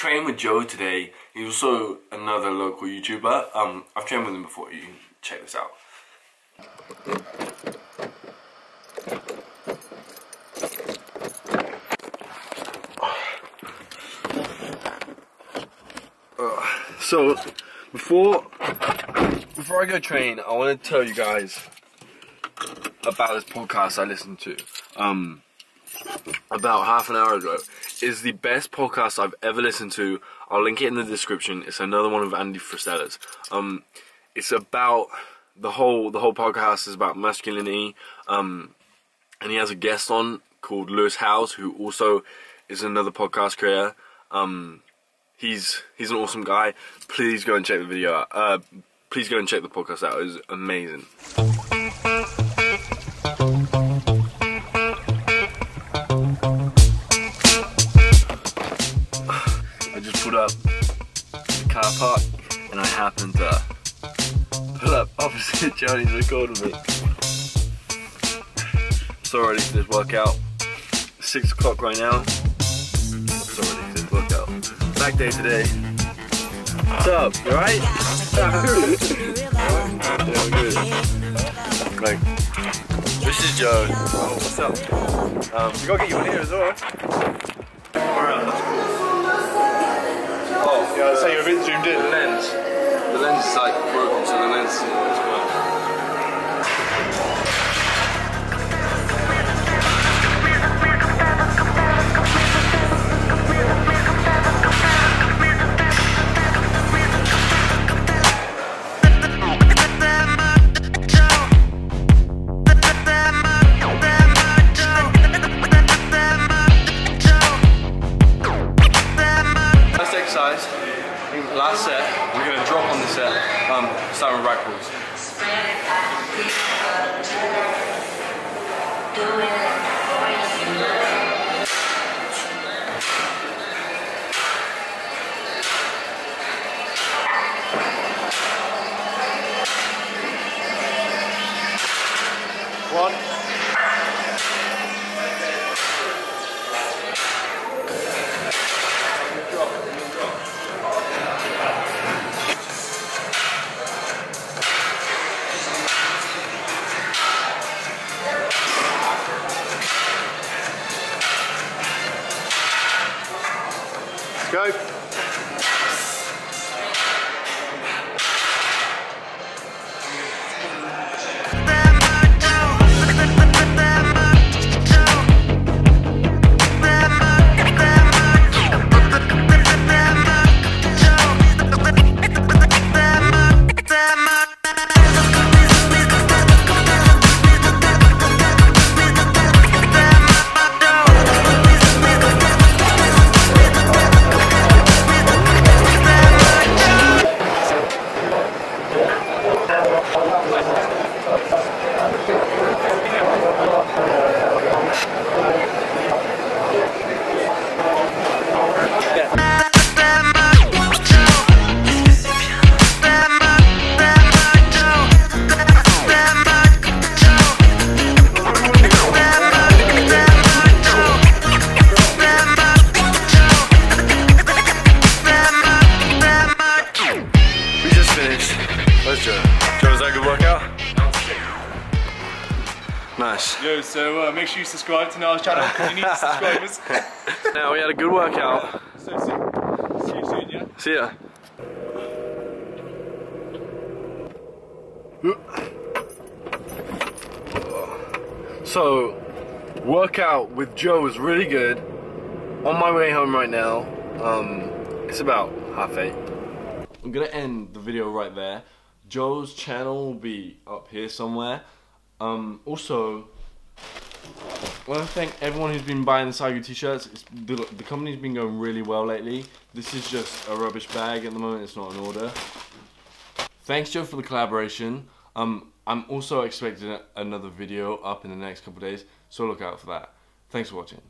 training with Joe today. He's also another local YouTuber. Um, I've trained with him before. You check this out. So before before I go train, I want to tell you guys about this podcast I listened to. Um, about half an hour ago is the best podcast I've ever listened to. I'll link it in the description. It's another one of Andy Frisella's. Um, it's about the whole the whole podcast is about masculinity. Um, and he has a guest on called Lewis Howes, who also is another podcast creator. Um, he's he's an awesome guy. Please go and check the video out. Uh, please go and check the podcast out. It's amazing. Park and I happened to pull up opposite Johnny's recording me. So ready for this workout. Six o'clock right now. So ready for this workout. Back day today. What's up? You alright? yeah, good. Like, this is Joe. Oh, what's up? Um, we gotta get you in here as well. Alright, that's cool. Oh, Yeah, I'd say you're a bit zoomed the lens. The lens is like broken, so the lens um, starting with pulls. One. Go. Just finished. Where's Joe? Joe, was that a good workout? Nice. Yo, so uh, make sure you subscribe to Niall's channel because you need subscribers. Now we had a good workout. so see, see you soon, yeah? See ya. So, workout with Joe was really good. On my way home right now. Um, it's about half eight. I'm gonna end the video right there. Joe's channel will be up here somewhere. Um, also, I want to thank everyone who's been buying the Saigo t-shirts. The, the, company's been going really well lately. This is just a rubbish bag at the moment. It's not an order. Thanks, Joe, for the collaboration. Um, I'm also expecting a, another video up in the next couple days, so look out for that. Thanks for watching.